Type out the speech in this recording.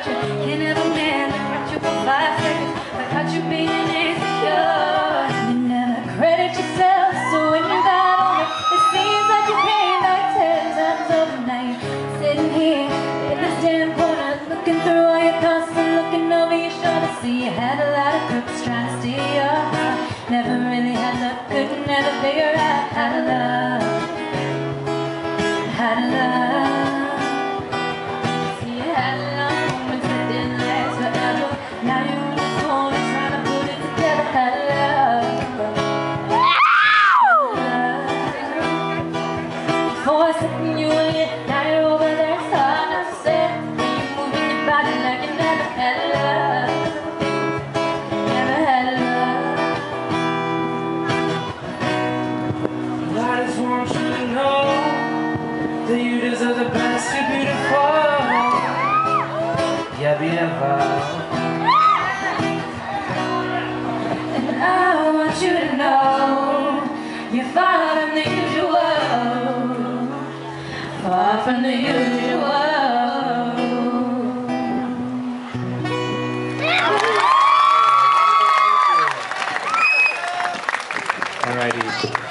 can't you for five seconds. I got you being insecure. You never credit yourself, so when you got it, it seems like you came back ten times. Sitting here in this damn corner, looking through all your thoughts and looking over your shoulder. See, you had a lot of crooks trying to steal your heart. Never really had luck, could never figure out how to love. How to love. You here, over there. Moving your body like you never had love, never had love. I just want you to know that you deserve the best. You're beautiful. Yeah, beautiful. And I want you to know you're far from the usual. All righty.